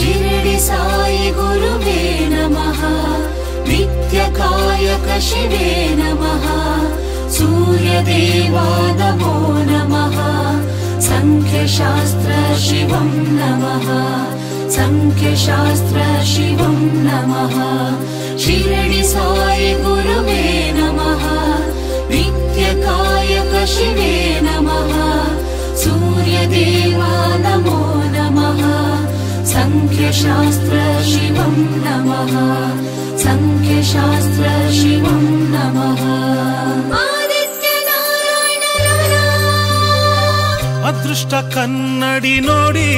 शिरडि साई गुरुवे नमः। नित्यकायक शिवे नमः। सूर्यदेवा नमो। नमः सङ्ख्यशास्त्र शिवं नमः। सङ्ख्यशास्त्र शिवं नमः। शिरडि साई गुरुवे नमः। नित्यकायक शिवे नमः। सूर्यदेवा सङ्ख्यशास्त्र शिवं नमः सङ्ख्यशास्त्र शिवं नमः आदित्यनारायण ಅದೃಷ್ಟ ಕನ್ನಡಿ ನೋಡಿ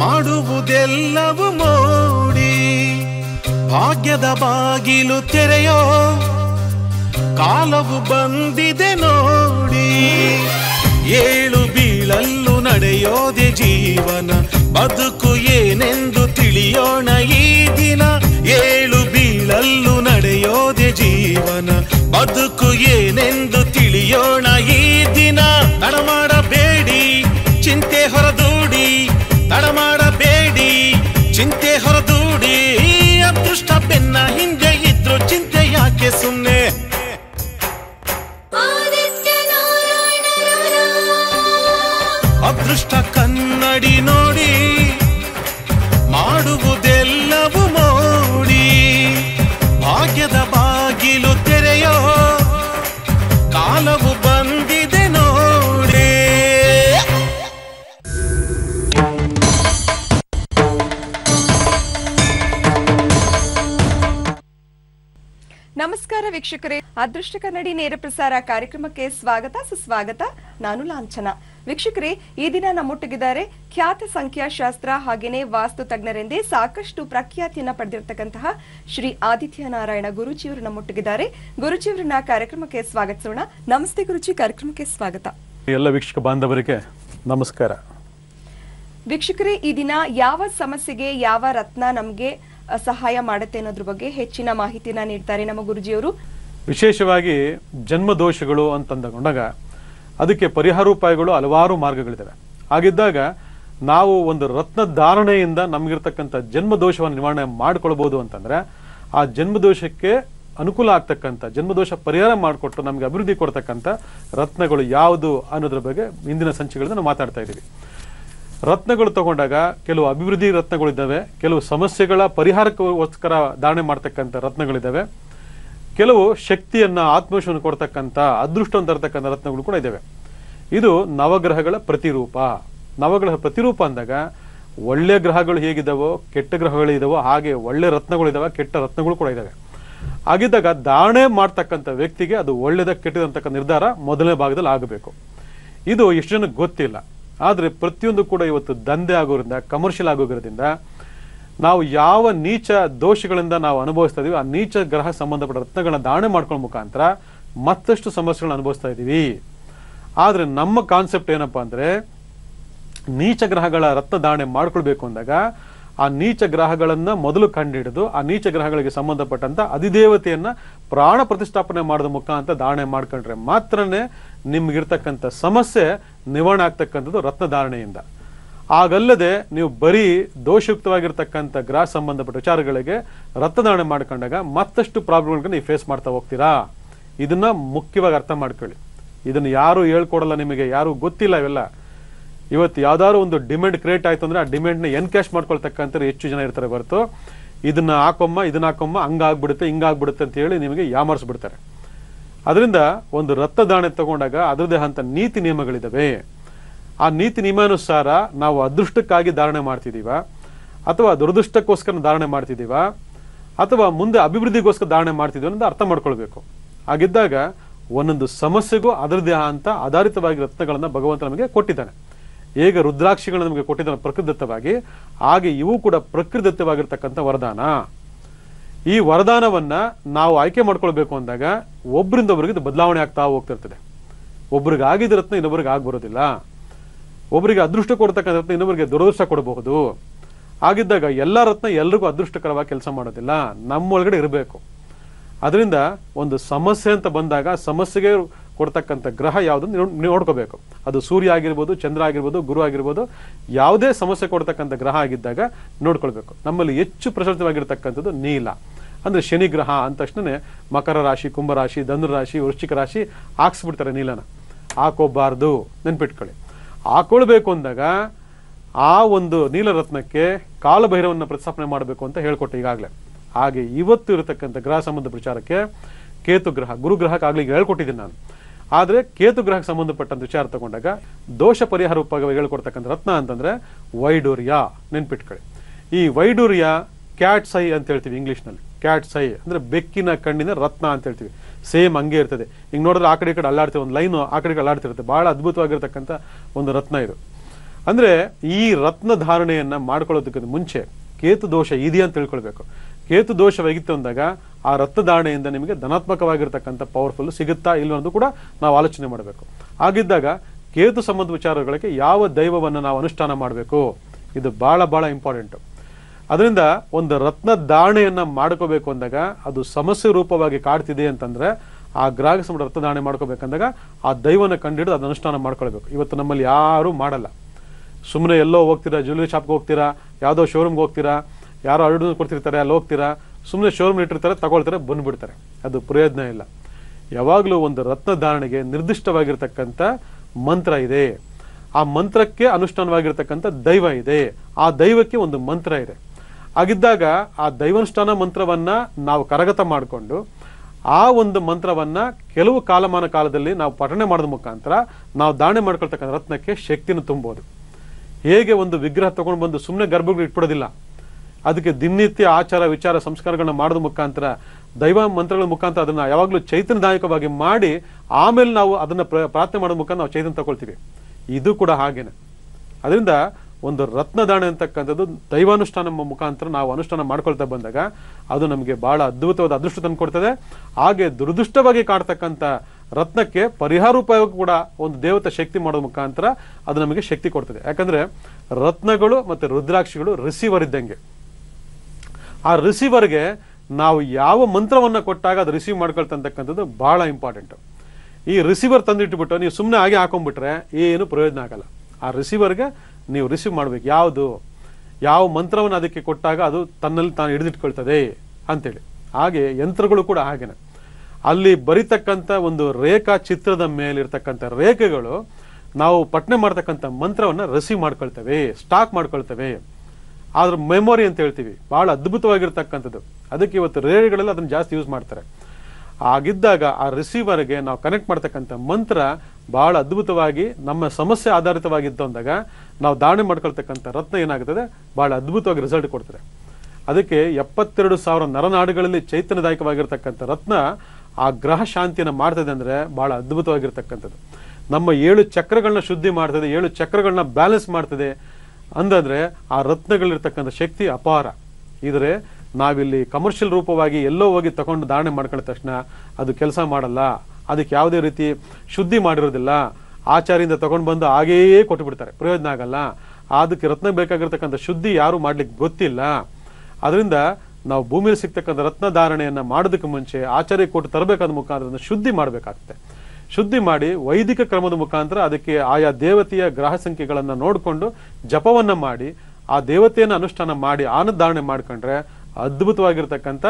ಮಾಡುವುದೆಲ್ಲವೂ ಮೋಡಿ ಭಾಗ್ಯದ ಬಾಗಿಲು ತೆರೆಯೋ ಕಾಲವು ಬಂದಿದೆ ನೋಡಿ ಏಳು ಬೀಳಲ್ಲು ನಡೆಯೋದೆ ಜೀವನ ಬದುಕು ಏನೆಂದು ತಿಳಿಯೋಣ ಈ ದಿನ. ಏಳು ಬೀಳಲ್ಲು ನಡೆಯೋದೆ ಜೀವನ. ಬದುಕು ಏನೆಂದು ತಿಳಿಯೋಣ ಈ ದಿನ. ತಡಮಾಡಬೇಡಿ ಚಿಂತೆ ಹೊರದೂಡಿ. ತಡಮಾಡಬೇಡಿ ಚಿಂತೆ ಹೊರದೂಡಿ. ಅದೃಷ್ಟ ಬೆನ್ನ ಹಿಂದೆ ಇದ್ರು ಚಿಂತೆ ಯಾಕೆ ಸುಮ್ಮನೆ ಅದೃಷ್ಟ ಕನ್ನಡಿ ನೋಡಿ ನಮಸ್ಕಾರ ವೀಕ್ಷಕರೇ. ಅದೃಷ್ಟ ಕನ್ನಡಿ ನೇರ ಪ್ರಸಾರ ಕಾರ್ಯಕ್ರಮಕ್ಕೆ ಸ್ವಾಗತ ಸುಸ್ವಾಗತ. ನಾನು ಲಾಂಛನ. ವೀಕ್ಷಕರೇ ಈ ದಿನ ನಮ್ಮೊಟ್ಟಿಗಿದ್ದಾರೆ ಖ್ಯಾತ ಸಂಖ್ಯಾಶಾಸ್ತ್ರ ಹಾಗೇನೆ ವಾಸ್ತು ತಜ್ಞರೆಂದೇ ಸಾಕಷ್ಟು ಪ್ರಖ್ಯಾತಿಯನ್ನ ಪಡೆದಿರತಕ್ಕಂತಹ ಶ್ರೀ ಆದಿತ್ಯ ನಾರಾಯಣ ಗುರುಜಿಯವರು ನಮ್ಮೊಟ್ಟಿಗಿದ್ದಾರೆ. ಗುರುಜಿಯವರನ್ನ ಕಾರ್ಯಕ್ರಮಕ್ಕೆ ಸ್ವಾಗತಿಸೋಣ. ನಮಸ್ತೆ ಗುರುಜಿ ಕಾರ್ಯಕ್ರಮಕ್ಕೆ ಸ್ವಾಗತ. ಎಲ್ಲ ವೀಕ್ಷಕ ಬಾಂಧವರಿಗೆ ನಮಸ್ಕಾರ. ವೀಕ್ಷಕರೇ ಈ ದಿನ ಯಾವ ಸಮಸ್ಯೆಗೆ ಯಾವ ರತ್ನ ನಮಗೆ ಸಹಾಯ ಮಾಡುತ್ತೆ ಅನ್ನೋದ್ರ ಬಗ್ಗೆ ಹೆಚ್ಚಿನ ಮಾಹಿತಿನ ನೀಡ್ತಾರೆ ನಮ್ಮ ಗುರುಜಿಯವರು. ವಿಶೇಷವಾಗಿ ಜನ್ಮ ದೋಷಗಳು ಅಂತಂದಕೊಂಡಾಗ ಅದಕ್ಕೆ ಪರಿಹಾರೋಪಾಯಗಳು ಹಲವಾರು ಮಾರ್ಗಗಳಿದ್ದಾವೆ ಹಾಗಿದ್ದಾಗ ನಾವು ಒಂದು ರತ್ನ ಧಾರಣೆಯಿಂದ ನಮಗಿರ್ತಕ್ಕಂಥ ಜನ್ಮ ದೋಷವನ್ನು ನಿವಾರಣೆ ಮಾಡಿಕೊಳ್ಬೋದು ಅಂತಂದ್ರೆ ಆ ಜನ್ಮ ದೋಷಕ್ಕೆ ಅನುಕೂಲ ಆಗ್ತಕ್ಕಂಥ ಜನ್ಮದೋಷ ಪರಿಹಾರ ಮಾಡಿಕೊಟ್ಟು ನಮಗೆ ಅಭಿವೃದ್ಧಿ ಕೊಡ್ತಕ್ಕಂಥ ರತ್ನಗಳು ಯಾವುದು ಅನ್ನೋದ್ರ ಬಗ್ಗೆ ಇಂದಿನ ಸಂಚಿಗಳನ್ನು ನಾವು ಮಾತಾಡ್ತಾ ಇದ್ದೀವಿ. ರತ್ನಗಳು ತಗೊಂಡಾಗ ಕೆಲವು ಅಭಿವೃದ್ಧಿ ರತ್ನಗಳಿದ್ದಾವೆ ಕೆಲವು ಸಮಸ್ಯೆಗಳ ಪರಿಹಾರಕ್ಕೋಸ್ಕರ ಧಾರಣೆ ಮಾಡ್ತಕ್ಕಂಥ ರತ್ನಗಳಿದ್ದಾವೆ, ಕೆಲವು ಶಕ್ತಿಯನ್ನ ಆತ್ಮವಿಶ್ವಾಸವನ್ನು ಕೊಡ್ತಕ್ಕಂಥ ಅದೃಷ್ಟವನ್ನು ತರತಕ್ಕಂಥ ರತ್ನಗಳು ಕೂಡ ಇದ್ದಾವೆ. ಇದು ನವಗ್ರಹಗಳ ಪ್ರತಿರೂಪ. ನವಗ್ರಹ ಪ್ರತಿರೂಪ ಅಂದಾಗ ಒಳ್ಳೆ ಗ್ರಹಗಳು ಹೇಗಿದ್ದಾವೋ ಕೆಟ್ಟ ಗ್ರಹಗಳು ಇದಾವೋ ಹಾಗೆ ಒಳ್ಳೆ ರತ್ನಗಳು ಇದಾವೆ, ಕೆಟ್ಟ ರತ್ನಗಳು ಕೂಡ ಇದ್ದಾವೆ ಆಗಿದ್ದಾಗ ಧಾರಣೆ ಮಾಡ್ತಕ್ಕಂಥ ವ್ಯಕ್ತಿಗೆ ಅದು ಒಳ್ಳೇದ ಕೆಟ್ಟದಂತಕ್ಕ ನಿರ್ಧಾರ ಮೊದಲನೇ ಭಾಗದಲ್ಲಿ ಆಗಬೇಕು. ಇದು ಎಷ್ಟು ಜನಕ್ಕೆ ಗೊತ್ತಿಲ್ಲ. ಆದರೆ ಪ್ರತಿಯೊಂದು ಕೂಡ ಇವತ್ತು ದಂಧೆ ಆಗೋದ್ರಿಂದ ಕಮರ್ಷಿಯಲ್ ಆಗೋದ್ರಿಂದ ನಾವು ಯಾವ ನೀಚ ದೋಷಗಳಿಂದ ನಾವು ಅನುಭವಿಸ್ತಾ ಇದೀವಿ, ಆ ನೀಚ ಗ್ರಹ ಸಂಬಂಧಪಟ್ಟ ರತ್ನಗಳನ್ನ ಧಾರಣೆ ಮಾಡ್ಕೊಳ್ಳೋ ಮುಖಾಂತರ ಮತ್ತಷ್ಟು ಸಮಸ್ಯೆಗಳನ್ನ ಅನುಭವಿಸ್ತಾ ಇದ್ದೀವಿ ಆದ್ರೆ ನಮ್ಮ ಕಾನ್ಸೆಪ್ಟ್ ಏನಪ್ಪಾ ಅಂದ್ರೆ ನೀಚ ಗ್ರಹಗಳ ರತ್ನ ದಾಣೆ ಮಾಡ್ಕೊಳ್ಬೇಕು ಅಂದಾಗ ಆ ನೀಚ ಗ್ರಹಗಳನ್ನ ಮೊದಲು ಕಂಡುಹಿಡಿದು ಆ ನೀಚ ಗ್ರಹಗಳಿಗೆ ಸಂಬಂಧಪಟ್ಟಂತ ಅಧಿದೇವತೆಯನ್ನ ಪ್ರಾಣ ಪ್ರತಿಷ್ಠಾಪನೆ ಮಾಡೋದ ಮುಖಾಂತರ ಧಾರಣೆ ಮಾಡ್ಕೊಂಡ್ರೆ ಮಾತ್ರನೇ ನಿಮ್ಗಿರ್ತಕ್ಕಂಥ ಸಮಸ್ಯೆ ನಿವಾರಣೆ ಆಗ್ತಕ್ಕಂಥದ್ದು ರತ್ನ ಧಾರಣೆಯಿಂದ ಆಗಲ್ಲದೆ ನೀವು ಬರೀ ದೋಷಯುಕ್ತವಾಗಿರ್ತಕ್ಕಂಥ ಗ್ರಹ ಸಂಬಂಧಪಟ್ಟ ವಿಚಾರಗಳಿಗೆ ರಕ್ತದಾನ ಮಾಡ್ಕೊಂಡಾಗ ಮತ್ತಷ್ಟು ಪ್ರಾಬ್ಲಮ್ಗಳನ್ನ ನೀವು ಫೇಸ್ ಮಾಡ್ತಾ ಹೋಗ್ತೀರಾ? ಇದನ್ನ ಮುಖ್ಯವಾಗಿ ಅರ್ಥ ಮಾಡ್ಕೊಳ್ಳಿ. ಇದನ್ನ ಯಾರು ಹೇಳ್ಕೊಡಲ್ಲ ನಿಮಗೆ, ಯಾರು ಗೊತ್ತಿಲ್ಲ ಇವೆಲ್ಲ. ಇವತ್ತು ಯಾವ್ದಾದ್ರು ಒಂದು ಡಿಮ್ಯಾಂಡ್ ಕ್ರಿಯೇಟ್ ಆಯ್ತು ಅಂದ್ರೆ ಆ ಡಿಮ್ಯಾಂಡ್ನ ಎನ್ಕ್ಯಾಶ್ ಮಾಡ್ಕೊಳ್ತಕ್ಕಂಥ ಹೆಚ್ಚು ಜನ ಇರ್ತಾರೆ ಹೊರತು. ಇದನ್ನ ಹಾಕೊಮ್ಮ ಇದನ್ನ ಹಾಕೊಮ್ಮ, ಹಂಗಾಗ್ಬಿಡುತ್ತೆ, ಹಿಂಗಾಗ್ಬಿಡುತ್ತೆ ಅಂತ ಹೇಳಿ ನಿಮಗೆ ಯಾಮರ್ಸ್ಬಿಡ್ತಾರೆ. ಅದರಿಂದ ಒಂದು ರಕ್ತದಾನ ತಗೊಂಡಾಗ ಅದರದೇ ಅಂತ ನೀತಿ ನಿಯಮಗಳಿದಾವೆ. ಆ ನೀತಿ ನಿಯಮಾನುಸಾರ ನಾವು ಅದೃಷ್ಟಕ್ಕಾಗಿ ಧಾರಣೆ ಮಾಡ್ತಿದ್ದೀವ ಅಥವಾ ದುರದೃಷ್ಟಕ್ಕೋಸ್ಕರ ಧಾರಣೆ ಮಾಡ್ತಿದ್ದೀವ ಅಥವಾ ಮುಂದೆ ಅಭಿವೃದ್ಧಿಗೋಸ್ಕರ ಧಾರಣೆ ಮಾಡ್ತಿದ್ದೀವಿ ಅನ್ನೋದು ಅರ್ಥ ಮಾಡ್ಕೊಳ್ಬೇಕು. ಹಾಗಿದ್ದಾಗ ಒಂದೊಂದು ಸಮಸ್ಯೆಗೂ ಅದರದೇ ಅಂತ ಆಧಾರಿತವಾಗಿ ರತ್ನಗಳನ್ನು ಭಗವಂತ ನಮಗೆ ಕೊಟ್ಟಿದ್ದಾನೆ. ಹೇಗೆ ರುದ್ರಾಕ್ಷಿಗಳು ನಮಗೆ ಕೊಟ್ಟಿದ್ದಾನೆ ಪ್ರಕೃತಿದತ್ತವಾಗಿ, ಹಾಗೆ ಇವು ಕೂಡ ಪ್ರಕೃತಿದತ್ತವಾಗಿರ್ತಕ್ಕಂಥ ವರದಾನ. ಈ ವರದಾನವನ್ನ ನಾವು ಆಯ್ಕೆ ಮಾಡ್ಕೊಳ್ಬೇಕು ಅಂದಾಗ ಒಬ್ಬರಿಂದ ಒಬ್ರಿಗೆ ಇದು ಬದಲಾವಣೆ ಆಗ್ತಾ ಹೋಗ್ತಿರ್ತದೆ. ಒಬ್ರಿಗೆ ಆಗಿದ ರತ್ನ ಇನ್ನೊಬ್ರಿಗೆ ಆಗ್ಬರೋದಿಲ್ಲ ಒಬ್ಬರಿಗೆ ಅದೃಷ್ಟ ಕೊಡ್ತಕ್ಕಂಥ ರತ್ನ ಇನ್ನೊಬ್ರಿಗೆ ದುರದೃಷ್ಟ ಕೊಡಬಹುದು. ಆಗಿದ್ದಾಗ ಎಲ್ಲ ರತ್ನ ಎಲ್ರಿಗೂ ಅದೃಷ್ಟಕರವಾಗಿ ಕೆಲಸ ಮಾಡೋದಿಲ್ಲ. ನಮ್ಮೊಳಗಡೆ ಇರಬೇಕು. ಅದರಿಂದ ಒಂದು ಸಮಸ್ಯೆ ಅಂತ ಬಂದಾಗ, ಸಮಸ್ಯೆಗೆ ಕೊಡ್ತಕ್ಕಂಥ ಗ್ರಹ ಯಾವುದು ನೋಡ್ಕೋಬೇಕು. ಅದು ಸೂರ್ಯ ಆಗಿರ್ಬೋದು, ಚಂದ್ರ ಆಗಿರ್ಬೋದು, ಗುರು ಆಗಿರ್ಬೋದು, ಯಾವುದೇ ಸಮಸ್ಯೆ ಕೊಡ್ತಕ್ಕಂಥ ಗ್ರಹ ಆಗಿದ್ದಾಗ ನೋಡ್ಕೊಳ್ಬೇಕು. ನಮ್ಮಲ್ಲಿ ಹೆಚ್ಚು ಪ್ರಶಸ್ತವಾಗಿರ್ತಕ್ಕಂಥದ್ದು ನೀಲ. ಅಂದರೆ ಶನಿ ಗ್ರಹ ಅಂದ ತಕ್ಷಣ ಮಕರ ರಾಶಿ ಕುಂಭರಾಶಿ ಧನು ರಾಶಿ, ವೃಶ್ಚಿಕ ರಾಶಿ ಹಾಕ್ಸ್ಬಿಡ್ತಾರೆ ನೀಲನ. ಹಾಕೋಬಾರ್ದು. ನೆನ್ಪಿಟ್ಕೊಳ್ಳಿ. ಹಾಕೊಳ್ಬೇಕು ಅಂದಾಗ ಆ ಒಂದು ನೀಲರತ್ನಕ್ಕೆ ಕಾಲಭೈರವನ್ನ ಪ್ರತಿಸ್ಥಾಪನೆ ಮಾಡಬೇಕು ಅಂತ ಹೇಳ್ಕೊಟ್ಟೆ ಈಗಾಗಲೇ. ಹಾಗೆ ಇವತ್ತು ಇರತಕ್ಕಂಥ ಗ್ರಹ ಸಂಬಂಧ ಪ್ರಚಾರಕ್ಕೆ ಕೇತು ಗ್ರಹ ಗುರುಗ್ರಹಕ್ಕಾಗಲಿ ಹೇಳ್ಕೊಟ್ಟಿದ್ದೀನಿ ನಾನು. ಆದ್ರೆ ಕೇತು ಗ್ರಹಕ್ಕೆ ಸಂಬಂಧಪಟ್ಟಂತ ವಿಚಾರ ತಗೊಂಡಾಗ ದೋಷ ಪರಿಹಾರ ಉಪಯೋಗ ಹೇಳ್ಕೊಡ್ತಕ್ಕಂಥ ರತ್ನ ಅಂತಂದ್ರೆ ವೈಡೂರ್ಯ ನೆನ್ಪಿಟ್ಕೊಳ್ಳಿ. ಈ ವೈಡೂರ್ಯ ಕ್ಯಾಟ್ ಸೈ ಅಂತ ಹೇಳ್ತೀವಿ ಇಂಗ್ಲಿಷ್ನಲ್ಲಿ. ಕ್ಯಾಟ್ ಸೈ ಅಂದ್ರೆ ಬೆಕ್ಕಿನ ಕಣ್ಣಿನ ರತ್ನ ಅಂತ ಹೇಳ್ತೀವಿ. ಸೇಮ್ ಹಂಗೆ ಇರ್ತದೆ. ಈಗ ನೋಡಿದ್ರೆ ಆ ಕಡೆ ಈ ಕಡೆ ಅಲ್ಲಾಡ್ತೀವಿ ಒಂದು ಲೈನು ಆ ಕಡೆ ಅಲ್ಲಾಡ್ತಿರುತ್ತೆ. ಬಹಳ ಅದ್ಭುತವಾಗಿರ್ತಕ್ಕಂಥ ಒಂದು ರತ್ನ ಇದು. ಅಂದ್ರೆ ಈ ರತ್ನ ಧಾರಣೆಯನ್ನ ಮಾಡ್ಕೊಳ್ಳೋದಕ್ಕಿಂತ ಮುಂಚೆ ಕೇತು ದೋಷ ಇದೆಯಾ ಅಂತ ತಿಳ್ಕೊಳ್ಬೇಕು. ಕೇತು ದೋಷವಾಗಿತ್ತು ಅಂದಾಗ ಆ ರತ್ನ ಧಾರಣೆಯಿಂದ ನಿಮಗೆ ಧನಾತ್ಮಕವಾಗಿರ್ತಕ್ಕಂಥ ಪವರ್ಫುಲ್ ಸಿಗುತ್ತಾ ಇಲ್ಲ ಅನ್ನೋದು ಕೂಡ ನಾವು ಆಲೋಚನೆ ಮಾಡಬೇಕು. ಹಾಗಿದ್ದಾಗ ಕೇತು ಸಂಬಂಧ ವಿಚಾರಗಳಿಗೆ ಯಾವ ದೈವವನ್ನು ನಾವು ಅನುಷ್ಠಾನ ಮಾಡಬೇಕು? ಇದು ಬಹಳ ಬಹಳ ಇಂಪಾರ್ಟೆಂಟ್ ಅದರಿಂದ ಒಂದು ರತ್ನ ಧಾರಣೆಯನ್ನ ಮಾಡ್ಕೋಬೇಕು ಅಂದಾಗ ಅದು ಸಮಸ್ಯೆ ರೂಪವಾಗಿ ಕಾಡ್ತಿದೆ ಅಂತಂದ್ರೆ ಆ ಗ್ರಾಹಕ ಸಂಬಂಧ ರತ್ನ ಧಾರಣೆ ಮಾಡ್ಕೋಬೇಕಂದಾಗ ಆ ದೈವನ ಕಂಡಿಡಿದು ಅದನ್ನ ಅನುಷ್ಠಾನ ಮಾಡ್ಕೊಳ್ಬೇಕು. ಇವತ್ತು ನಮ್ಮಲ್ಲಿ ಯಾರೂ ಮಾಡಲ್ಲ. ಸುಮ್ಮನೆ ಎಲ್ಲೋ ಹೋಗ್ತೀರಾ ಜ್ಯುವೆಲ್ಲರಿ ಶಾಪ್ಗೆ ಹೋಗ್ತೀರಾ, ಯಾವುದೋ ಶೋರೂಮ್ಗೆ ಹೋಗ್ತೀರಾ ಯಾರೋ ಅರಡು ಕೊಡ್ತಿರ್ತಾರೆ, ಅಲ್ಲಿ ಹೋಗ್ತೀರಾ? ಸುಮ್ಮನೆ ಶೋರೂಮ್ ಇಟ್ಟಿರ್ತಾರೆ, ತಗೊಳ್ತಾರೆ, ಬಂದ್ಬಿಡ್ತಾರೆ. ಅದು ಪ್ರಯೋಜನ ಇಲ್ಲ. ಯಾವಾಗಲೂ ಒಂದು ರತ್ನ ಧಾರಣೆಗೆ ನಿರ್ದಿಷ್ಟವಾಗಿರ್ತಕ್ಕಂಥ ಮಂತ್ರ ಇದೆ. ಆ ಮಂತ್ರಕ್ಕೆ ಅನುಷ್ಠಾನವಾಗಿರ್ತಕ್ಕಂಥ ದೈವ ಇದೆ. ಆ ದೈವಕ್ಕೆ ಒಂದು ಮಂತ್ರ ಇದೆ. ಹಾಗಿದ್ದಾಗ ಆ ದೈವಾನುಷ್ಠಾನ ಮಂತ್ರವನ್ನು ನಾವು ಕರಗತ ಮಾಡಿಕೊಂಡು, ಆ ಒಂದು ಮಂತ್ರವನ್ನು ಕೆಲವು ಕಾಲಮಾನ ಕಾಲದಲ್ಲಿ ನಾವು ಪಠಣೆ ಮಾಡೋದ ಮುಖಾಂತರ ನಾವು ದಾಣೆ ಮಾಡ್ಕೊಳ್ತಕ್ಕಂಥ ರತ್ನಕ್ಕೆ ಶಕ್ತಿನ ತುಂಬೋದು. ಹೇಗೆ ಒಂದು ವಿಗ್ರಹ ತಗೊಂಡು ಬಂದು ಸುಮ್ಮನೆ ಗರ್ಭಗಳು ಇಟ್ಬಿಡೋದಿಲ್ಲ. ಅದಕ್ಕೆ ದಿನನಿತ್ಯ ಆಚಾರ ವಿಚಾರ ಸಂಸ್ಕಾರಗಳನ್ನ ಮಾಡೋದ ಮುಖಾಂತರ, ದೈವ ಮಂತ್ರಗಳ ಮುಖಾಂತರ ಅದನ್ನ ಯಾವಾಗಲೂ ಚೈತನ್ಯದಾಯಕವಾಗಿ ಮಾಡಿ, ಆಮೇಲೆ ನಾವು ಅದನ್ನ ಪ್ರ- ಪ್ರಾರ್ಥನೆ ಮಾಡೋದ ಮುಖಾಂತರ ನಾವು ಚೈತನ್ಯ ತಗೊಳ್ತೀವಿ. ಇದು ಕೂಡ ಹಾಗೇನೆ. ಅದರಿಂದ ಒಂದು ರತ್ನದಾಣೆ ಅಂತಕ್ಕಂಥದ್ದು ದೈವಾನುಷ್ಠಾನ ಮುಖಾಂತರ ನಾವು ಅನುಷ್ಠಾನ ಮಾಡ್ಕೊಳ್ತಾ ಬಂದಾಗ ಅದು ನಮಗೆ ಬಹಳ ಅದ್ಭುತವಾದ ಅದೃಷ್ಟ ತಂದು ಕೊಡ್ತದೆ. ಹಾಗೆ ದುರದೃಷ್ಟವಾಗಿ ಕಾಡ್ತಕ್ಕಂಥ ರತ್ನಕ್ಕೆ ಪರಿಹಾರ ಉಪಾಯ ಕೂಡ ಒಂದು ದೇವತೆ ಶಕ್ತಿ ಮಾಡೋ ಮುಖಾಂತರ ಅದು ನಮಗೆ ಶಕ್ತಿ ಕೊಡ್ತದೆ. ಯಾಕಂದ್ರೆ ರತ್ನಗಳು ಮತ್ತೆ ರುದ್ರಾಕ್ಷಿಗಳು ರಿಸೀವರ್ ಇದ್ದಂಗೆ. ಆ ರಿಸೀವರ್ಗೆ ನಾವು ಯಾವ ಮಂತ್ರವನ್ನು ಕೊಟ್ಟಾಗ ಅದು ರಿಸೀವ್ ಮಾಡ್ಕೊಳ್ತಂತಕ್ಕಂಥದ್ದು ಭಾಳ ಇಂಪಾರ್ಟೆಂಟ್. ಈ ರಿಸೀವರ್ ತಂದಿಟ್ಬಿಟ್ಟು ನೀವು ಸುಮ್ಮನೆ ಹಾಗೆ ಹಾಕೊಂಡ್ಬಿಟ್ರೆ ಏನು ಪ್ರಯೋಜನ ಆಗಲ್ಲ. ಆ ರಿಸೀವರ್ಗೆ ನೀವು ರಿಸೀವ್ ಮಾಡಬೇಕು. ಯಾವುದು? ಯಾವ ಮಂತ್ರವನ್ನು ಅದಕ್ಕೆ ಕೊಟ್ಟಾಗ ಅದು ತನ್ನಲ್ಲಿ ತಾನು ಹಿಡಿದಿಟ್ಕೊಳ್ತದೆ ಅಂತೇಳಿ. ಹಾಗೆ ಯಂತ್ರಗಳು ಕೂಡ ಹಾಗೇನೆ. ಅಲ್ಲಿ ಬರಿತಕ್ಕಂಥ ಒಂದು ರೇಖಾ ಚಿತ್ರದ ಮೇಲಿರ್ತಕ್ಕಂಥ ರೇಖೆಗಳು ನಾವು ಪಠನೆ ಮಾಡ್ತಕ್ಕಂಥ ಮಂತ್ರವನ್ನು ರಿಸೀವ್ ಮಾಡ್ಕೊಳ್ತವೆ, ಸ್ಟಾಕ್ ಮಾಡ್ಕೊಳ್ತವೆ. ಆದ್ರ ಮೆಮೊರಿ ಅಂತ ಹೇಳ್ತೀವಿ. ಬಹಳ ಅದ್ಭುತವಾಗಿರ್ತಕ್ಕಂಥದ್ದು. ಅದಕ್ಕೆ ಇವತ್ತು ರೇಡಿಯೋಗಳೆಲ್ಲ ಅದನ್ನ ಜಾಸ್ತಿ ಯೂಸ್ ಮಾಡ್ತಾರೆ. ಆಗಿದ್ದಾಗ ಆ ರಿಸೀವರ್ಗೆ ನಾವು ಕನೆಕ್ಟ್ ಮಾಡ್ತಕ್ಕಂಥ ಮಂತ್ರ ಬಹಳ ಅದ್ಭುತವಾಗಿ ನಮ್ಮ ಸಮಸ್ಯೆ ಆಧಾರಿತವಾಗಿತ್ತು ಅಂದಾಗ ನಾವು ಧಾರಣೆ ಮಾಡ್ಕೊಳ್ತಕ್ಕಂಥ ರತ್ನ ಏನಾಗುತ್ತದೆ ಬಹಳ ಅದ್ಭುತವಾಗಿ ರಿಸಲ್ಟ್ ಕೊಡ್ತಾರೆ ಅದಕ್ಕೆ ಎಪ್ಪತ್ತೆರಡು ಸಾವಿರ ನರನಾಡುಗಳಲ್ಲಿ ಚೈತನ್ಯದಾಯಕವಾಗಿರ್ತಕ್ಕಂಥ ರತ್ನ ಆ ಗ್ರಹ ಶಾಂತಿಯನ್ನು ಮಾಡ್ತದೆ ಅಂದರೆ ಬಹಳ ಅದ್ಭುತವಾಗಿರ್ತಕ್ಕಂಥದ್ದು. ನಮ್ಮ ಏಳು ಚಕ್ರಗಳನ್ನ ಶುದ್ಧಿ ಮಾಡ್ತದೆ, ಏಳು ಚಕ್ರಗಳನ್ನ ಬ್ಯಾಲೆನ್ಸ್ ಮಾಡ್ತದೆ. ಅಂತಂದ್ರೆ ಆ ರತ್ನಗಳಿರ್ತಕ್ಕಂಥ ಶಕ್ತಿ ಅಪಾರ. ಇದ್ರೆ ನಾವಿಲ್ಲಿ ಕಮರ್ಷಿಯಲ್ ರೂಪವಾಗಿ ಎಲ್ಲೋ ಹೋಗಿ ತಗೊಂಡು ಧಾರಣೆ ಮಾಡ್ಕೊಂಡ ತಕ್ಷಣ ಅದು ಕೆಲಸ ಮಾಡಲ್ಲ. ಅದಕ್ಕೆ ಯಾವುದೇ ರೀತಿ ಶುದ್ಧಿ ಮಾಡಿರೋದಿಲ್ಲ. ಆಚಾರಿಯಿಂದ ತಗೊಂಡು ಬಂದು ಹಾಗೆಯೇ ಕೊಟ್ಟು ಬಿಡ್ತಾರೆ ಪ್ರಯೋಜನ ಆಗಲ್ಲ. ಅದಕ್ಕೆ ರತ್ನ ಬೇಕಾಗಿರ್ತಕ್ಕಂಥ ಶುದ್ಧಿ ಯಾರು ಮಾಡ್ಲಿಕ್ಕೆ ಗೊತ್ತಿಲ್ಲ. ಅದರಿಂದ ನಾವು ಭೂಮಿಯಲ್ಲಿ ಸಿಗ್ತಕ್ಕಂಥ ರತ್ನ ಧಾರಣೆಯನ್ನ ಮಾಡೋದಕ್ಕೆ ಮುಂಚೆ ಆಚಾರ್ಯ ಕೊಟ್ಟು ತರಬೇಕಾದ ಮುಖಾಂತರ ಶುದ್ಧಿ ಮಾಡಬೇಕಾಗುತ್ತೆ. ಶುದ್ಧಿ ಮಾಡಿ ವೈದಿಕ ಕ್ರಮದ ಮುಖಾಂತರ ಅದಕ್ಕೆ ಆಯಾ ದೇವತೆಯ ಗ್ರಹ ಸಂಖ್ಯೆಗಳನ್ನ ನೋಡಿಕೊಂಡು ಜಪವನ್ನ ಮಾಡಿ, ಆ ದೇವತೆಯನ್ನು ಅನುಷ್ಠಾನ ಮಾಡಿ ಆನಂದಾರಣೆ ಮಾಡ್ಕೊಂಡ್ರೆ ಅದ್ಭುತವಾಗಿರ್ತಕ್ಕಂಥ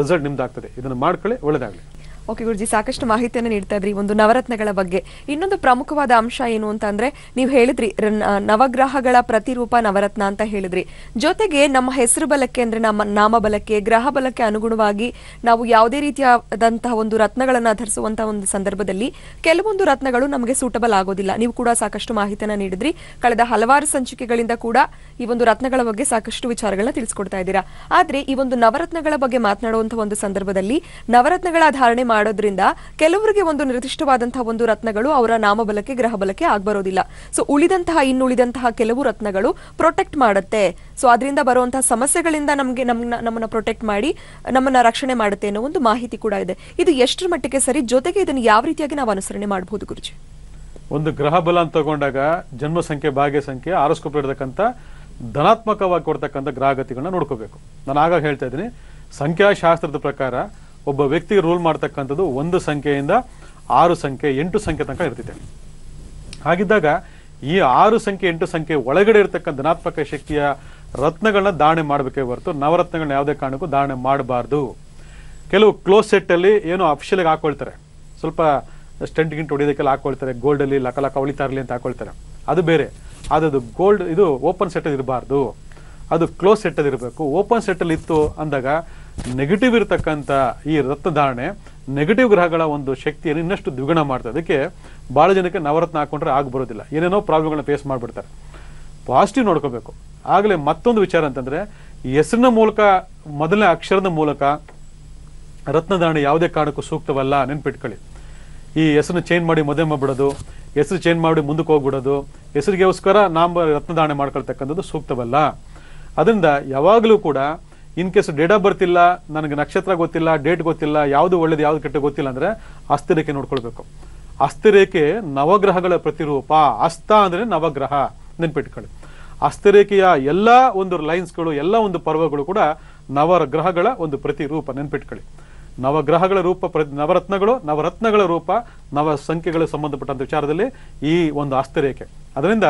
ರಿಸಲ್ಟ್ ನಿಮ್ದಾಗ್ತದೆ. ಇದನ್ನ ಮಾಡ್ಕೊಳ್ಳಿ, ಒಳ್ಳೇದಾಗ್ಲಿ. ಓಕೆ ಗುರುಜಿ, ಸಾಕಷ್ಟು ಮಾಹಿತಿಯನ್ನು ನೀಡ್ತಾ ಇದ್ರಿ ಒಂದು ನವರತ್ನಗಳ ಬಗ್ಗೆ. ಇನ್ನೊಂದು ಪ್ರಮುಖವಾದ ಅಂಶ ಏನು ಅಂತ ಅಂದ್ರೆ, ನೀವು ಹೇಳಿದ್ರಿ ನವಗ್ರಹಗಳ ಪ್ರತಿರೂಪ ನವರತ್ನ ಅಂತ ಹೇಳಿದ್ರಿ. ಜೊತೆಗೆ ನಮ್ಮ ಹೆಸರು ಬಲಕ್ಕೆ ಅಂದ್ರೆ ನಮ್ಮ ನಾಮ ಬಲಕ್ಕೆ, ಗ್ರಹ ಬಲಕ್ಕೆ ಅನುಗುಣವಾಗಿ ನಾವು ಯಾವುದೇ ರೀತಿಯಾದಂತಹ ಒಂದು ರತ್ನಗಳನ್ನ ಧರಿಸುವಂತಹ ಒಂದು ಸಂದರ್ಭದಲ್ಲಿ ಕೆಲವೊಂದು ರತ್ನಗಳು ನಮಗೆ ಸೂಟಬಲ್ ಆಗೋದಿಲ್ಲ. ನೀವು ಕೂಡ ಸಾಕಷ್ಟು ಮಾಹಿತಿಯನ್ನ ನೀಡಿದ್ರಿ. ಕಳೆದ ಹಲವಾರು ಸಂಚಿಕೆಗಳಿಂದ ಕೂಡ ಈ ಒಂದು ರತ್ನಗಳ ಬಗ್ಗೆ ಸಾಕಷ್ಟು ವಿಚಾರಗಳನ್ನ ತಿಳಿಸ್ಕೊಡ್ತಾ ಇದ್ದೀರಾ. ಆದ್ರೆ ಈ ಒಂದು ನವರತ್ನಗಳ ಬಗ್ಗೆ ಮಾತನಾಡುವಂತಹ ಒಂದು ಸಂದರ್ಭದಲ್ಲಿ ನವರತ್ನಗಳ ಧಾರಣೆ ಮಾಡೋದ್ರಿಂದ ಕೆಲವರಿಗೆ ಒಂದು ನಿರ್ದಿಷ್ಟವಾದಂತಹ ಒಂದು ರತ್ನಗಳು ಅವರ ನಾಮಬಲಕ್ಕೆ ಗ್ರಹ ಬಲಕ್ಕೆ ಆಗ್ಬರೋದಿಲ್ಲ. ಸೊ ಉಳಿದಂತಹ, ಇನ್ನುಳಿದಂತಹ ಕೆಲವು ರತ್ನಗಳು ಪ್ರೊಟೆಕ್ಟ್ ಮಾಡುತ್ತೆ. ಸೊ ಅದರಿಂದ ಬರುವಂತಹ ಸಮಸ್ಯೆಗಳಿಂದ ನಮಗೆ ನಮ್ಮನ್ನ ನಮ್ಮನ್ನ ಪ್ರೊಟೆಕ್ಟ್ ಮಾಡಿ, ನಮ್ಮನ್ನ ರಕ್ಷಣೆ ಮಾಡುತ್ತೆ ಅನ್ನೋ ಒಂದು ಮಾಹಿತಿ ಕೂಡ ಇದೆ. ಇದು ಎಷ್ಟರ ಮಟ್ಟಿಗೆ ಸರಿ? ಜೊತೆಗೆ ಇದನ್ನು ಯಾವ ರೀತಿಯಾಗಿ ನಾವು ಅನುಸರಣೆ ಮಾಡಬಹುದು, ಗುರುಜಿ? ಒಂದು ಗ್ರಹ ಬಲ ಅಂತ ತಗೊಂಡಾಗ ಜನ್ಮ ಸಂಖ್ಯೆ, ಭಾಗ್ಯ ಸಂಖ್ಯೆ ಆರೋಸ್ಕೋಪ್ ಇರತಕ್ಕಂಥ ಧನಾತ್ಮಕವಾಗಿ ಕೊಡ್ತಕ್ಕಂಥ ಗ್ರಹಗತಿಗಳನ್ನ ನೋಡ್ಕೋಬೇಕು. ನಾನು ಆಗಾಗ ಹೇಳ್ತಾ ಇದ್ದೀನಿ, ಸಂಖ್ಯಾಶಾಸ್ತ್ರದ ಪ್ರಕಾರ ಒಬ್ಬ ವ್ಯಕ್ತಿಗೆ ರೂಲ್ ಮಾಡ್ತಕ್ಕಂಥದ್ದು ಒಂದು ಸಂಖ್ಯೆಯಿಂದ ಆರು ಸಂಖ್ಯೆ, ಎಂಟು ಸಂಖ್ಯೆ ತನಕ ಇರ್ತಿದೆ ಹಾಗಿದ್ದಾಗ ಈ ಆರು ಸಂಖ್ಯೆ, ಎಂಟು ಸಂಖ್ಯೆ ಒಳಗಡೆ ಇರತಕ್ಕಂಥ ಧನಾತ್ಮಕ ಶಕ್ತಿಯ ರತ್ನಗಳನ್ನ ಧಾರಣೆ ಮಾಡಬೇಕೇ ಹೊರತು ನವರತ್ನಗಳನ್ನ ಯಾವುದೇ ಕಾರಣಕ್ಕೂ ಧಾರಣೆ ಮಾಡಬಾರ್ದು. ಕೆಲವು ಕ್ಲೋಸ್ ಸೆಟ್ ಅಲ್ಲಿ ಏನೋ ಆಗಿ ಹಾಕೊಳ್ತಾರೆ. ಸ್ವಲ್ಪ ಸ್ಟೆಂಟ್ ಗಿಂಟ್ ಹೊಡಿಯೋದಕ್ಕೆಲ್ಲ ಹಾಕೊಳ್ತಾರೆ. ಗೋಲ್ಡ್ ಅಲ್ಲಿ ಲಕ ಲಕ ಇರಲಿ ಅಂತ ಹಾಕೊಳ್ತಾರೆ. ಅದು ಬೇರೆ. ಅದು ಗೋಲ್ಡ್ ಇದು ಓಪನ್ ಸೆಟ್ ಇರಬಾರ್ದು. ಅದು ಕ್ಲೋಸ್ ಸೆಟ್ ಅಲ್ಲಿ ಇರಬೇಕು. ಓಪನ್ ಸೆಟ್ ಅಲ್ಲಿ ಇತ್ತು ಅಂದಾಗ ನೆಗೆಟಿವ್ ಇರತಕ್ಕಂಥ ಈ ರತ್ನಧಾರಣೆ ನೆಗೆಟಿವ್ ಗ್ರಹಗಳ ಒಂದು ಶಕ್ತಿಯನ್ನು ಇನ್ನಷ್ಟು ದ್ವಿಗುಣ ಮಾಡ್ತದೆ. ಅದಕ್ಕೆ ಭಾಳ ಜನಕ್ಕೆ ನವರತ್ನ ಹಾಕೊಂಡ್ರೆ ಆಗ ಬರೋದಿಲ್ಲ. ಏನೇನೋ ಪ್ರಾಬ್ಲಮ್ಗಳನ್ನ ಫೇಸ್ ಮಾಡಿಬಿಡ್ತಾರೆ. ಪಾಸಿಟಿವ್ ನೋಡ್ಕೋಬೇಕು. ಆಗಲೇ ಮತ್ತೊಂದು ವಿಚಾರ ಅಂತಂದರೆ, ಹೆಸರಿನ ಮೂಲಕ, ಮೊದಲನೇ ಅಕ್ಷರದ ಮೂಲಕ ರತ್ನಧಾರಣೆ ಯಾವುದೇ ಕಾರಣಕ್ಕೂ ಸೂಕ್ತವಲ್ಲ ನೆನ್ಪಿಟ್ಕೊಳ್ಳಿ. ಈ ಹೆಸರು ಚೇಂಜ್ ಮಾಡಿ ಮದುವೆ ಮಾಡಿಬಿಡೋದು, ಹೆಸರು ಚೇಂಜ್ ಮಾಡಿ ಮುಂದಕ್ಕೆ ಹೋಗ್ಬಿಡೋದು, ಹೆಸರಿಗೋಸ್ಕರ ನಾಮ ರತ್ನಧಾರಣೆ ಮಾಡ್ಕೊಳ್ತಕ್ಕಂಥದ್ದು ಸೂಕ್ತವಲ್ಲ. ಅದರಿಂದ ಯಾವಾಗಲೂ ಕೂಡ in case date of birth ಇಲ್ಲ ನನಗೆ ನಕ್ಷತ್ರ ಗೊತ್ತಿಲ್ಲ, ಡೇಟ್ ಗೊತ್ತಿಲ್ಲ, ಯಾವುದು ಒಳ್ಳೇದು, ಯಾವ್ದು ಕೆಟ್ಟ ಗೊತ್ತಿಲ್ಲ ಅಂದ್ರೆ ಅಸ್ಥಿರೇಖೆ ನೋಡ್ಕೊಳ್ಬೇಕು. ಅಸ್ಥಿರೇಖೆ ನವಗ್ರಹಗಳ ಪ್ರತಿರೂಪ. ಅಸ್ತ ಅಂದ್ರೆ ನವಗ್ರಹ. ನೆನ್ಪಿಟ್ಕೊಳ್ಳಿ. ಅಸ್ಥಿರೇಖೆಯ ಎಲ್ಲ ಒಂದು ಲೈನ್ಸ್ಗಳು, ಎಲ್ಲ ಒಂದು ಪರ್ವಗಳು ಕೂಡ ನವಗ್ರಹಗಳ ಒಂದು ಪ್ರತಿರೂಪ. ನೆನ್ಪಿಟ್ಕೊಳ್ಳಿ. ನವಗ್ರಹಗಳ ರೂಪ ಪ್ರ- ನವರತ್ನಗಳು, ನವರತ್ನಗಳ ರೂಪ ನವ ಸಂಖ್ಯೆಗಳು ಸಂಬಂಧಪಟ್ಟಂತ ವಿಚಾರದಲ್ಲಿ ಈ ಒಂದು ಅಸ್ಥಿರೇಖೆ ಅದರಿಂದ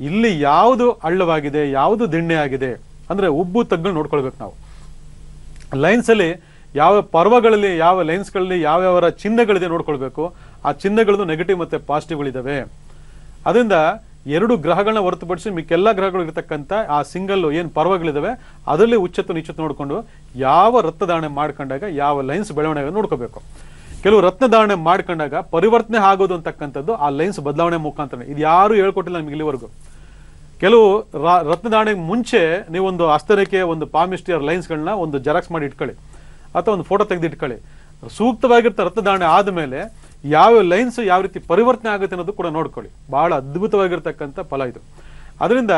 ಇಲ್ಲಿ ಯಾವುದು ಅಳ್ಳವಾಗಿದೆ ಯಾವುದು ದಿಣ್ಣೆ ಆಗಿದೆ ಅಂದ್ರೆ ಉಬ್ಬು ತಗ್ಗಳು ನೋಡ್ಕೊಳ್ಬೇಕು ನಾವು. ಲೈನ್ಸ್ ಅಲ್ಲಿ ಯಾವ ಪರ್ವಗಳಲ್ಲಿ, ಯಾವ ಲೈನ್ಸ್ಗಳಲ್ಲಿ, ಯಾವ್ಯಾವರ ಚಿಹ್ನೆಗಳಿದೆ ನೋಡ್ಕೊಳ್ಬೇಕು, ಆ ಚಿಹ್ನೆಗಳದ್ದು ನೆಗೆಟಿವ್ ಮತ್ತು ಪಾಸಿಟಿವ್ಗಳಿದ್ದಾವೆ ಅದರಿಂದ ಎರಡು ಗ್ರಹಗಳನ್ನ ಹೊರತುಪಡಿಸಿ ಮಿಕ್ಕೆಲ್ಲ ಗ್ರಹಗಳು ಇರತಕ್ಕಂಥ ಆ ಸಿಂಗಲ್ ಏನು ಪರ್ವಗಳಿದ್ದಾವೆ ಅದರಲ್ಲಿ ಉಚ್ಚತ್ತು ನಿಚ್ಚತ್ತು ನೋಡಿಕೊಂಡು ಯಾವ ರಕ್ತದಾರಣೆ ಮಾಡ್ಕೊಂಡಾಗ, ಯಾವ ಲೈನ್ಸ್ ಬೆಳವಣಿಗೆ ನೋಡ್ಕೋಬೇಕು. ಕೆಲವು ರತ್ನಧಾರಣೆ ಮಾಡ್ಕೊಂಡಾಗ ಪರಿವರ್ತನೆ ಆಗೋದು ಅಂತಕ್ಕಂಥದ್ದು ಆ ಲೈನ್ಸ್ ಬದಲಾವಣೆ ಮುಖಾಂತರ ಇದು ಯಾರು ಹೇಳ್ಕೊಟ್ಟಿಲ್ಲ ನಮಗೆ ಇಲ್ಲಿವರೆಗೂ. ಕೆಲವು ರಾ- ರತ್ನದಾರಣೆಗೆ ಮುಂಚೆ ನೀವೊಂದು ಹಸ್ತರೇಖೆ ಒಂದು ಪಾಮಿಸ್ಟಿಯರ್ ಲೈನ್ಸ್ಗಳನ್ನ ಒಂದು ಜೆರಾಕ್ಸ್ ಮಾಡಿ ಇಟ್ಕೊಳ್ಳಿ. ಅಥವಾ ಒಂದು ಫೋಟೋ ತೆಗೆದು ಇಟ್ಕೊಳ್ಳಿ. ಸೂಕ್ತವಾಗಿರ್ತ ರತ್ನದಾಣೆ ಆದಮೇಲೆ ಯಾವ ಲೈನ್ಸ್ ಯಾವ ರೀತಿ ಪರಿವರ್ತನೆ ಆಗುತ್ತೆ ಅನ್ನೋದು ಕೂಡ ನೋಡ್ಕೊಳ್ಳಿ. ಬಹಳ ಅದ್ಭುತವಾಗಿರ್ತಕ್ಕಂಥ ಫಲ ಇದು. ಅದರಿಂದ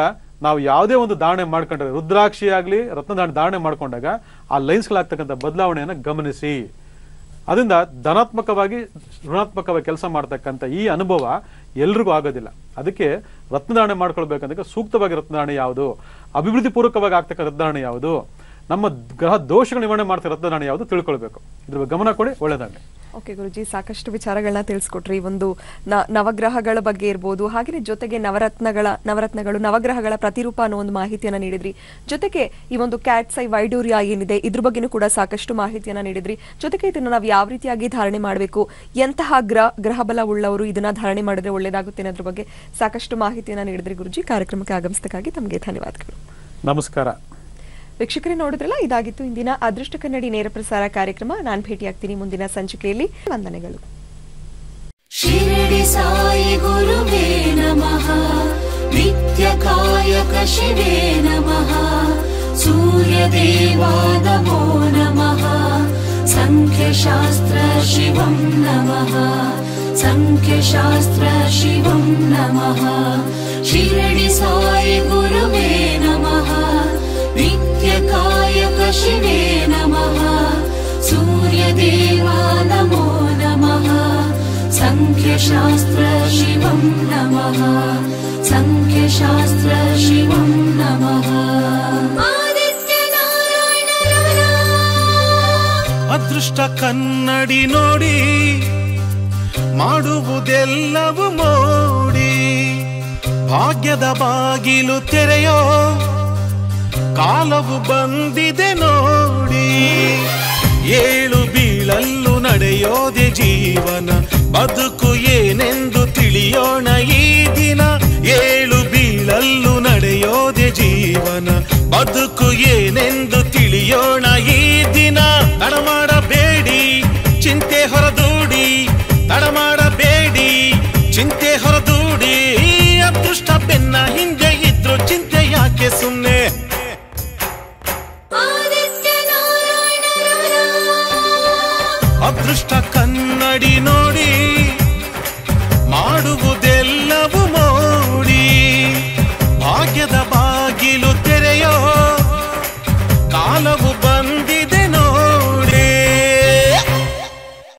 ನಾವು ಯಾವುದೇ ಒಂದು ಧಾರಣೆ ಮಾಡ್ಕೊಂಡ್ರೆ, ರುದ್ರಾಕ್ಷಿ ಆಗಲಿ ರತ್ನದಾಣೆ ಧಾರಣೆ ಮಾಡ್ಕೊಂಡಾಗ ಆ ಲೈನ್ಸ್ಗಳಾಗ್ತಕ್ಕಂಥ ಬದಲಾವಣೆಯನ್ನು ಗಮನಿಸಿ. ಅದರಿಂದ ಧನಾತ್ಮಕವಾಗಿ ಋಣಾತ್ಮಕವಾಗಿ ಕೆಲಸ ಮಾಡ್ತಕ್ಕಂಥ ಈ ಅನುಭವ ಎಲ್ರಿಗೂ ಆಗೋದಿಲ್ಲ. ಅದಕ್ಕೆ ರತ್ನಧಾರಣೆ ಮಾಡ್ಕೊಳ್ಬೇಕಂದ್ರೆ ಸೂಕ್ತವಾಗಿ ರತ್ನಧಾರಣೆ ಯಾವುದು? ಅಭಿವೃದ್ಧಿ ಪೂರ್ವಕವಾಗಿ ಆಗ್ತಕ್ಕ ರತ್ನಧಾರಣೆ ಯಾವುದು? ನಮ್ಮ ಗ್ರಹ ದೋಷಗಳ ನಿವಾರಣೆ ಮಾಡ್ತಕ್ಕ ರತ್ನಧಾರಣೆ ಯಾವುದು? ತಿಳ್ಕೊಳ್ಬೇಕು. ಇದ್ರ ಗಮನ ಕೊಡಿ, ಒಳ್ಳೇದಾಗಲಿ. ಓಕೆ ಗುರುಜಿ, ಸಾಕಷ್ಟು ವಿಚಾರಗಳನ್ನ ತಿಳಿಸ್ಕೊಟ್ರಿ. ಒಂದು ನವಗ್ರಹಗಳ ಬಗ್ಗೆ ಇರ್ಬೋದು ಹಾಗೆಯೇ ಜೊತೆಗೆ ನವರತ್ನಗಳ, ನವರತ್ನಗಳು, ನವಗ್ರಹಗಳ ಪ್ರತಿರೂಪ ಅನ್ನೋ ಒಂದು ಮಾಹಿತಿಯನ್ನ ನೀಡಿದ್ರಿ. ಜೊತೆಗೆ ಈ ಒಂದು ಕ್ಯಾಟ್ಸೈ ವೈಡೂರ್ಯ ಏನಿದೆ, ಇದ್ರ ಬಗ್ಗೆನೂ ಕೂಡ ಸಾಕಷ್ಟು ಮಾಹಿತಿಯನ್ನ ನೀಡಿದ್ರಿ. ಜೊತೆಗೆ ಇದನ್ನ ನಾವು ಯಾವ ರೀತಿಯಾಗಿ ಧಾರಣೆ ಮಾಡಬೇಕು, ಎಂತಹ ಗ್ರಹ ಗ್ರಹಬಲ ಉಳ್ಳವರು ಇದನ್ನ ಧಾರಣೆ ಮಾಡಿದ್ರೆ ಒಳ್ಳೇದಾಗುತ್ತೆ ಅನ್ನೋದ್ರ ಬಗ್ಗೆ ಸಾಕಷ್ಟು ಮಾಹಿತಿಯನ್ನ ನೀಡಿದ್ರಿ ಗುರುಜಿ. ಕಾರ್ಯಕ್ರಮಕ್ಕೆ ಆಗಮಿಸಿದಕ್ಕಾಗಿ ತಮಗೆ ಧನ್ಯವಾದಗಳು. ನಮಸ್ಕಾರ. ವೀಕ್ಷಕರೇ ನೋಡಿದ್ರಲ್ಲ, ಇದಾಗಿತ್ತು ಇಂದಿನ ಅದೃಷ್ಟ ಕನ್ನಡಿ ನೇರ ಪ್ರಸಾರ ಕಾರ್ಯಕ್ರಮ. ನಾನು ಭೇಟಿಯಾಗ್ತೀನಿ ಮುಂದಿನ ಸಂಚಿಕೆಯಲ್ಲಿ. ವಂದನೆಗಳು. ಸಾಯಿ ನಮಃ. ಕಾಯಕ ನಮಃ. ಸೂರ್ಯ ದೇವಾ ನಮಃ. ಸಂಖ್ಯಶಾಸ್ತ್ರ ಶಿವಂ ನಮಃ. ಸಂಖ್ಯಶಾಸ್ತ್ರ ಶಿವಂ ನಮಃ. ಶಿರಡಿ ಸಾಯಿ ಗುರುವೇ सङ्ख्यशास्त्र शिवं नमः सङ्ख्यशास्त्र शिवं नमः आदित्यनारायण ಅದೃಷ್ಟ ಕನ್ನಡಿ ನೋಡಿ ಮಾಡುವುದೆಲ್ಲವೂ ಮೋಡಿ ಭಾಗ್ಯದ ಬಾಗಿಲು ತೆರೆಯೋ ಕಾಲವು ಬಂದಿದೆ ನೋಡಿ ಏಳು ಬೀಳಲ್ಲು ನಡೆಯೋದೆ ಜೀವನ ಬದುಕು ಏನೆಂದು ತಿಳಿಯೋಣ ಈ ದಿನ. ಏಳು ಬೀಳಲ್ಲು ನಡೆಯೋದೆ ಜೀವನ. ಬದುಕು ಏನೆಂದು ತಿಳಿಯೋಣ ಈ ದಿನ. ತಡಮಾಡಬೇಡಿ ಚಿಂತೆ ಹೊರದೂಡಿ. ತಡಮಾಡಬೇಡಿ ಚಿಂತೆ ಹೊರದೂಡಿ. ಅದೃಷ್ಟ ಬೆನ್ನ ಹಿಂದೆ ಇದ್ರು ಚಿಂತೆ ಯಾಕೆ ಸುಮ್ಮನೆ ಅದೃಷ್ಟ